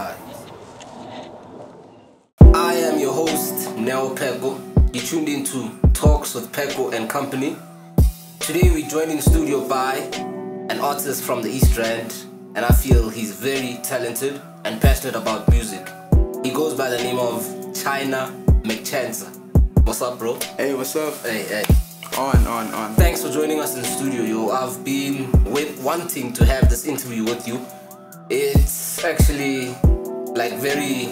I am your host, Neo Pheko. You tuned into Talks with Pheko and Company. Today we're joined in the studio by an artist from the East Rand, and I feel he's very talented and passionate about music. He goes by the name of China McChancer. What's up, bro? Hey, what's up? Hey, hey. On, on, on. Thanks for joining us in the studio, yo. I've been wanting to have this interview with you. It's actually like very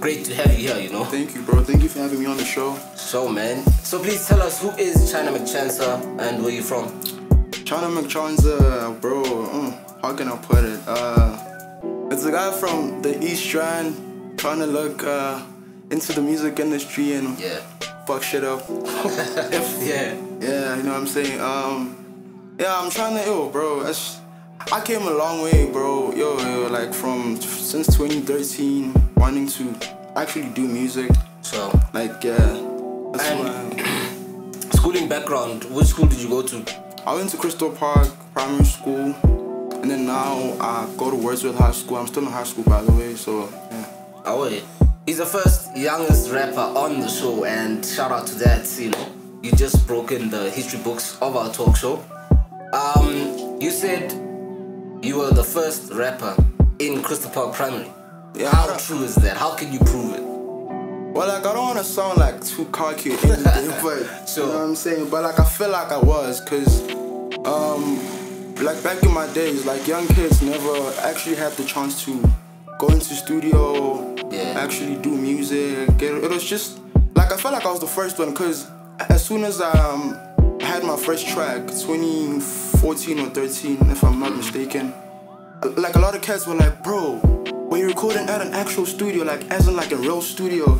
great to have you here, you know. Thank you, bro. Thank you for having me on the show. So, man. So please tell us who is China McChancer and where you from? China McChanza, bro. Mm, how can I put it? Uh, it's a guy from the East Rand trying to look uh, into the music industry and Yeah. fuck shit up. if, Yeah. yeah, you know what I'm saying. Um, yeah, I'm trying to, yo, bro. That's, I came a long way, bro. Yo, yo, like from since 2013, wanting to actually do music. So, Like, yeah. That's And- why. schooling background, which school did you go to? I went to Crystal Park Primary School, and then now I go to Wordsworth High School. I'm still in high school, by the way. So yeah. Oh, wait. He's the first youngest rapper on the show, and shout out to that, you know. You just broken the history books of our talk show. Um, you said you were the first rapper in Crystal Park Primary. Yeah, How true is that? How can you prove it? Well, like I don't want to sound like too cocky or anything, but Sure. you know what I'm saying. But like I feel like I was, cause um, like back in my days, like young kids never actually had the chance to go into studio, Yeah. actually do music. It, it was just like I felt like I was the first one, cause as soon as I um, had my first track, 2014 or 13, if I'm not mistaken, like a lot of cats were like, bro, were you recording at an actual studio, like as in like a real studio?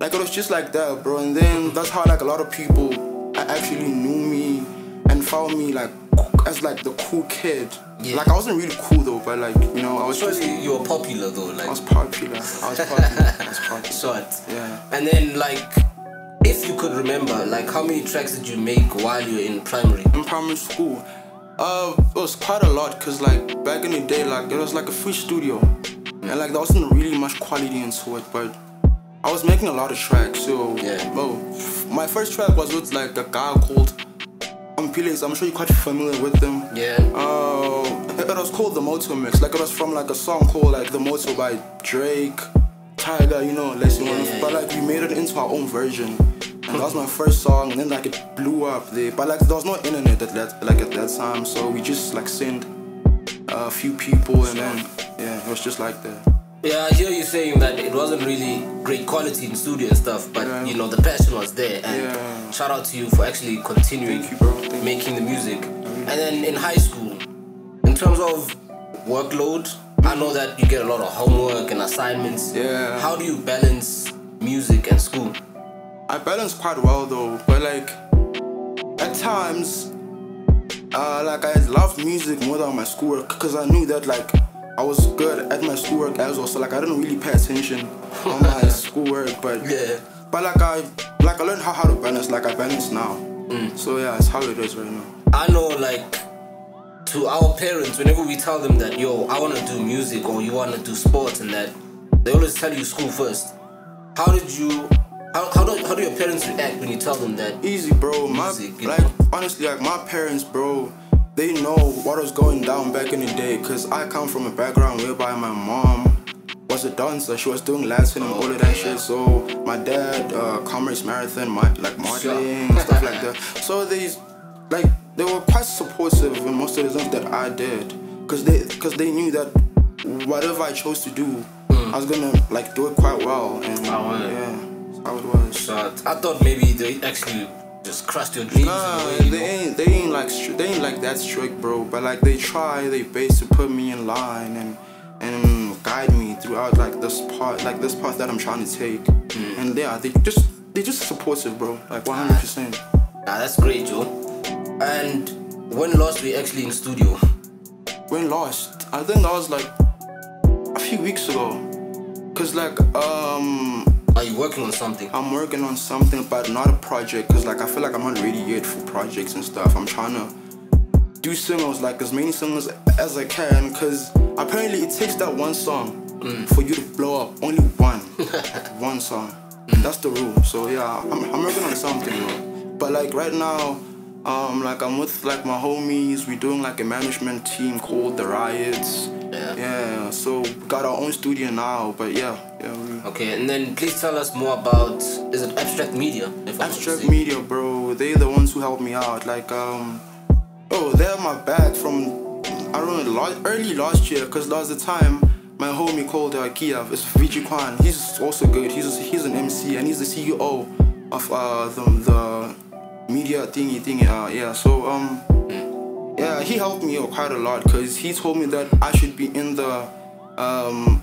Like it was just like that, bro. And then that's how like a lot of people actually knew me and found me like as like the cool kid. Yeah. Like I wasn't really cool though, but like you know I was just Surely you were popular though, Like I was popular. I was popular. I was popular. short. Yeah. And then like, if you could remember, like how many tracks did you make while you were in primary? in primary school. Uh, it was quite a lot because like back in the day, like it was like a free studio, and like there wasn't really much quality into it. But I was making a lot of tracks. So Yeah. well, my first track was with like a guy called Ampiles. I'm sure you're quite familiar with them. Yeah. Uh, it it was called the Moto Mix. Like it was from like a song called like the Moto by Drake, Tiger, you know, Leslie Yeah, One. yeah, But like we made it into our own version. That was my first song, and then like it blew up there. But like there was no internet at that like at that time, so we just like sent a few people, and then yeah, it was just like that. Yeah, I hear you saying that it wasn't really great quality in studio and stuff, but Yeah. you know the passion was there. And Yeah. shout out to you for actually continuing Thank you, bro. Thank you. making the music. And then in high school, in terms of workload, I know that you get a lot of homework and assignments. Yeah. How do you balance music and school? I balance quite well though, but like at times, uh, like I love music more than my schoolwork because I knew that like I was good at my schoolwork as well. So like I didn't really pay attention on my schoolwork, but Yeah. but like I like I learned how, how to balance. Like I balance now. So yeah, it's how it is right now. I know, like, to our parents, whenever we tell them that, yo, I want to do music or you want to do sports and that, they always tell you school first. How did you, how, how, do, how do your parents react when you tell them that? Easy, bro. My Music, you like know? honestly, like my parents, bro, they know what was going down back in the day. Cause I come from a background whereby my mom was a dancer. She was doing Latin and all of that shit. So my dad, uh, commerce marathon, my, like modeling, Sure. stuff like that. So they, like, they were quite supportive in most of the stuff that I did. Cause they, cause they knew that whatever I chose to do, I was gonna like do it quite well. And Oh, yeah. How it was. So I thought maybe they actually just crushed your dreams. Nah, way, you they know? ain't they ain't like they ain't like that strict, bro. But like they try they base to put me in line and and guide me throughout like this part like this path that I'm trying to take. Mm. And yeah, they just they just supportive, bro. Like 100. percent Nah, that's great, Joe. And when last we actually in studio? When lost, I think that was like a few weeks ago. Cause like um working on something? I'm working on something, but not a project. Cause like I feel like I'm not ready yet for projects and stuff. I'm trying to do singles, like as many singles as I can. Cause apparently it takes that one song mm. for you to blow up, only one, one song. Mm. That's the rule. So yeah, I'm, I'm working on something, bro. But like right now, um, like I'm with like my homies. We're doing like a management team called the Riots. Yeah. Yeah. So we got our own studio now. But yeah, yeah. We, Okay, and then please tell us more about is it abstract media? Abstract? Media, bro. They're the ones who helped me out. Like, um, oh, they have my back from I don't know, la- early last year, cause that was the time my homie called uh, Kiev. It's Vici Kwan. He's also good. He's he's an MC and he's the CEO of uh the the media thingy thingy. Uh, yeah. So um, yeah, he helped me out quite a lot, cause he told me that I should be in the um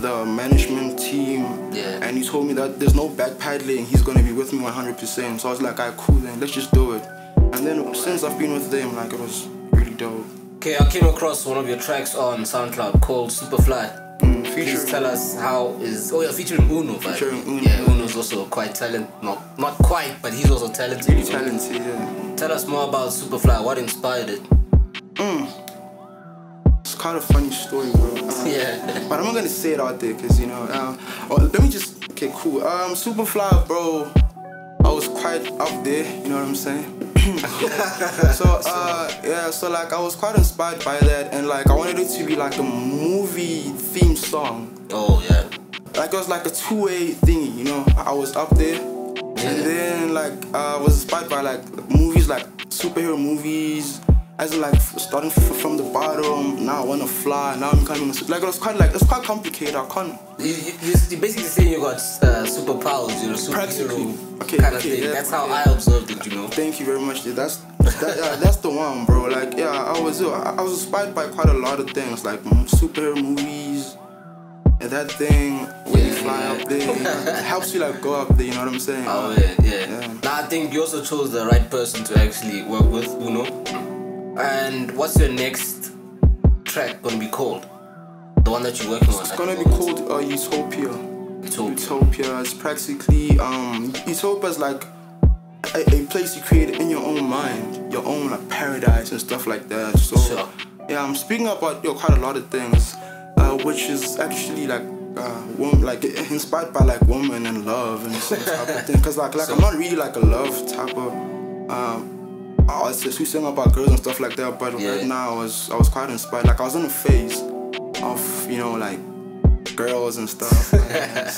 the management team Yeah. and he told me that there's no backpedaling he's gonna be with me 100% so i was like alright cool then let's just do it and then since i've been with them like it was really dope Okay, I came across one of your tracks on SoundCloud called Superfly. Mm, Please tell us how is oh yeah featuring Uno. But Featuring Uno. Yeah, Uno's also quite talented. Not not quite, but he's also talented. really talented yeah Tell us more about Superfly. What inspired it? Mm. it's kind of funny story bro Uh, Yeah. but i'm not gonna say it out there because you know uh, oh, let me just okay cool um superfly bro i was quite up there you know what i'm saying so uh yeah so like i was quite inspired by that and like i wanted it to be like a movie theme song Oh yeah. like it was like a two-way thing, you know. I was up there, and then like I was inspired by like movies, like superhero movies. As in, like starting f- from the bottom, now I wanna fly. Now I'm coming. Like it was quite like it's quite complicated. I can't You, you, you're basically saying you got uh, superpowers, you're a superhero Okay, kind of okay, thing. yeah, That's how yeah. I observed it, you know. Thank you very much. dude. That's that, yeah, that's the one, bro. Like yeah, I was I was inspired by quite a lot of things, like mm, superhero movies. And that thing when you fly yeah. up there, you know, it helps you like go up there. You know what I'm saying? Oh yeah, yeah. Yeah. Now I think you also chose the right person to actually work with, Uno. And what's your next track gonna be called? The one that you're working on. It's gonna be called uh, Utopia. Utopia. Utopia is practically um Utopia is like a, a place you create in your own mind, your own like paradise and stuff like that. So Sure. yeah, I'm speaking about you know, quite a lot of things, uh, which is actually like uh, wom- like inspired by like woman and love and some type of thing. Cause like like I'm not really like a love type of um artist who sing about girls and stuff like that. But Yeah. right now I was I was quite inspired. Like I was in a phase of you know like girls and stuff. like,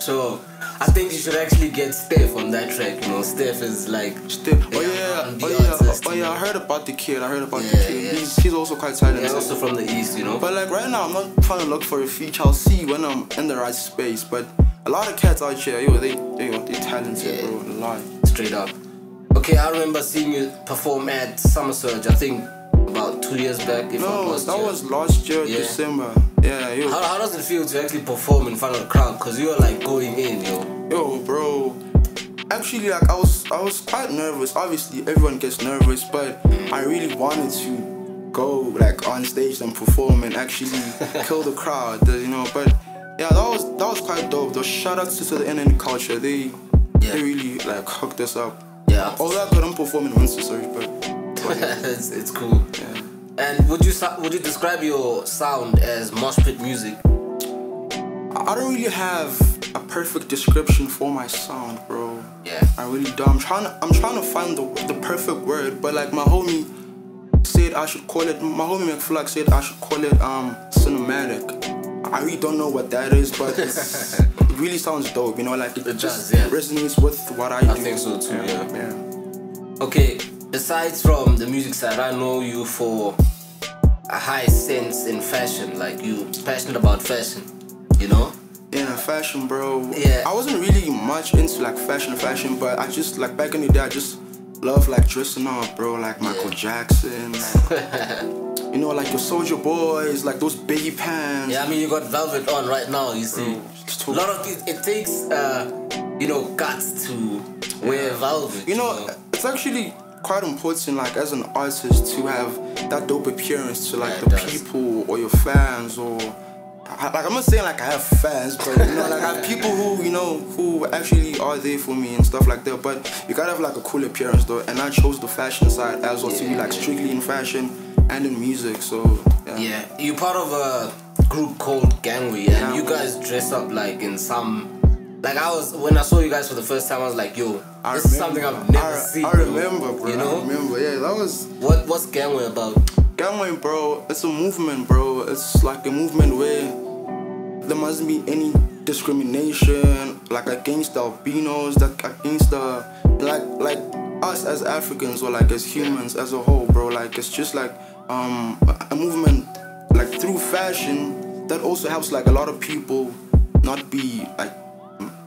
So I think you should actually get Steph on that track. You know, Steph is like Still, oh, oh Yeah, oh yeah, artist, oh yeah. I heard about the kid. I heard about Yeah, the kid. yeah. He's he's also quite talented. yeah, also from the east. You know. but like right now, I'm not trying to look for a feature. I'll see when I'm in the right space. But a lot of cats out here, yo, they they they talented, Yeah. bro. A lot. straight up. Okay, I remember seeing you perform at Summer Surge. I think about two years back. If not No, last that year. was last year, Yeah. December. Yeah, yo, How, how does it feel to actually perform in front of the crowd? Cause you were like going in, yo. yo, bro. Actually, like I was, I was quite nervous. Obviously, everyone gets nervous, but I really wanted to go like on stage and perform and actually kill the crowd, uh, you know. But yeah, that was that was quite dope. Those shout outs to the NN culture, they Yeah. they really like hooked us up. Yeah. Although I couldn't perform in Windsor Surge, but it's, it's cool. And would you would you describe your sound as mosh pit music? I don't really have a perfect description for my sound, bro. Yeah. I really don't. I'm trying to, I'm trying to find the, the perfect word, but like my homie said I should call it, my homie McFlux said I should call it um cinematic. I really don't know what that is, but it really sounds dope, you know, like it, It just does, yeah. resonates with what I, do. I think so too, yeah. yeah. Okay, aside from the music side, I know you for a high sense in fashion. Like you passionate about fashion, you know? Yeah, fashion, bro. Yeah. I wasn't really much into like fashion, fashion, but I just like back in the day, I just love like dressing up, bro. Like Michael Jackson, like, you know, like your Soldier Boys, like those baggy pants. Yeah, I mean you got velvet on right now. You see, a lot of it, it takes uh, you know guts to wear velvet. You know, it's actually quite important, like as an artist, to have that dope appearance to like Yeah, the does. people or your fans or. Like I'm not saying like I have fans, but you know, like I have people who you know who actually are there for me and stuff like that. But you gotta have like a cool appearance though, and I chose the fashion side as well to be Yeah. like strictly in fashion and in music. So yeah, Yeah, you're part of a group called Gangway, and you guys dress up like in some. Like I was when I saw you guys for the first time, I was like, "Yo, I this is something. I've never I, seen." I remember, bro. You know I remember. Yeah, that was what? What's Gangway about? Gangway, bro. It's a movement, bro. It's like a movement where there mustn't be any discrimination, like against the albinos, like against the like like us as Africans or like as humans as a whole, bro. Like it's just like um a- movement like through fashion that also helps like a lot of people not be like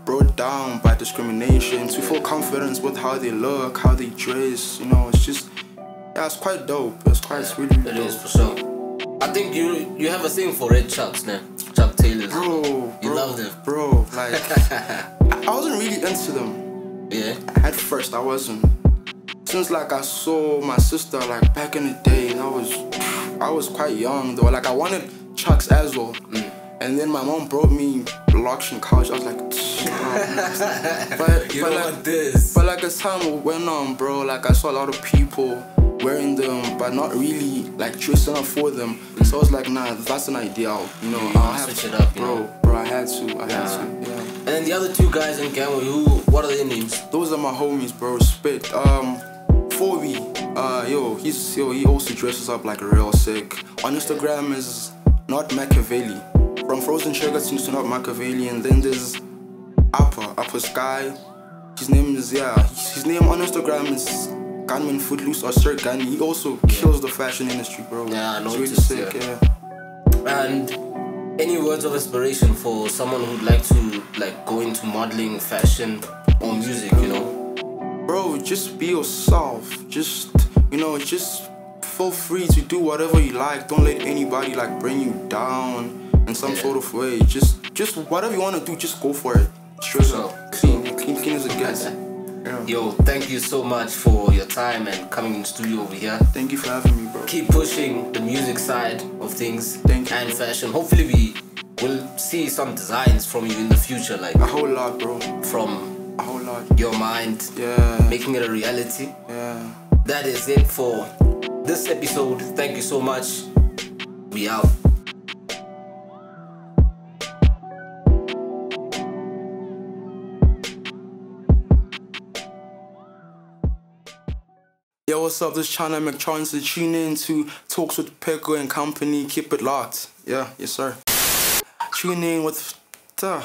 brought down by discrimination to feel confidence with how they look, how they dress. You know, it's just yeah, it's quite dope. It's quite it's really It dope. is for sure. I think you you have a thing for red chucks, now. Chuck Taylors. Bro, bro, You love them. bro. Like I wasn't really into them Yeah. at first. I wasn't. Since like I saw my sister like back in the day, and I was I was quite young though. Like I wanted chucks as well. Mm. And then my mom brought me Locks and Couch. I was like, but, You but like, this? But like as time went on, bro, like I saw a lot of people wearing them, but not really like dressing up for them. So I was like, nah, that's an ideal, you know. You I wanna have switch to, it up, bro, know? bro. I had to, I had to, yeah. And then the other two guys in Gangway, who? What are their names? Those are my homies, bro. Spit. Um, 4V. Uh, yo, he's yo. He also dresses up like a real sick. On Instagram is not Machiavelli. From Frozen Sugar to not Machiavelli, and then there's Upper Upper Sky. His name is yeah. His, name on Instagram is Gunman Footloose or Sir Gun. He also kills the fashion industry, bro. Yeah, I It's really sick. yeah. Yeah. And any words of inspiration for someone who'd like to like go into modeling, fashion, or music? You know. Bro just be yourself just you know just feel free to do whatever you like don't let anybody like bring you down in some Yeah. sort of way just just whatever you want to do just go for it straight So- up clean clean clean as it gets yeah. Yo, thank you so much for your time and coming in the studio over here. thank you for having me bro Keep pushing the music side of things Thank you. and fashion. Hopefully, we will see some designs from you in the future, like a whole lot bro from a whole lot your mind, yeah making it a reality. yeah That is it for this episode. Thank you so much. We out. Yo, what's up? This is China McChance. Tune in to Talks with Pheko and Company. Keep it locked. Yeah, yes, sir. Tune in with. Duh.